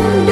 giọt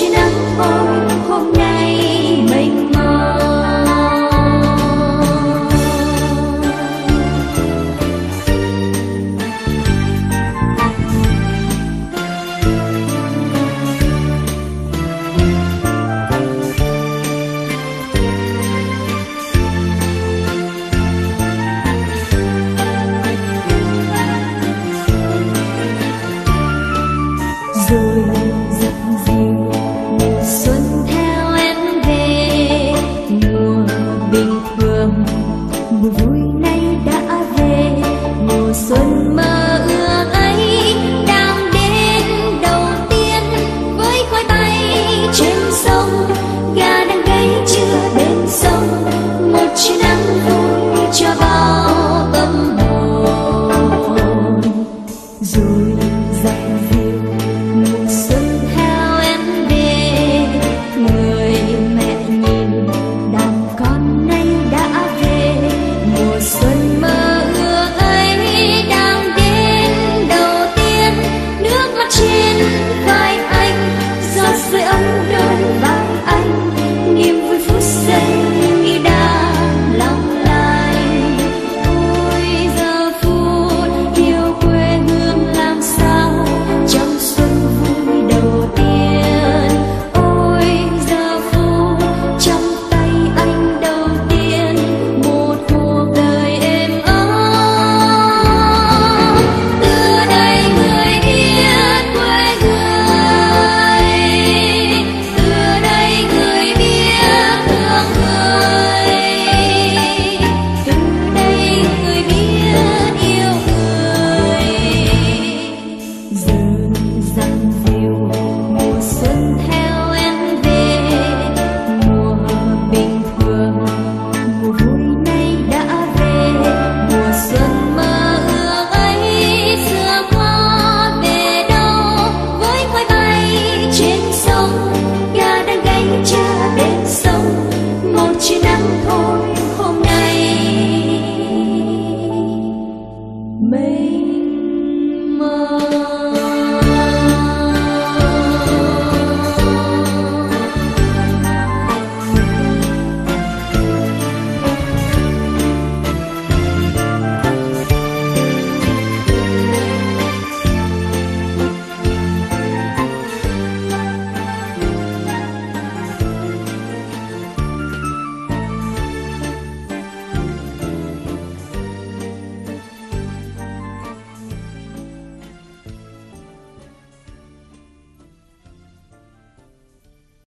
gà đang gáy chưa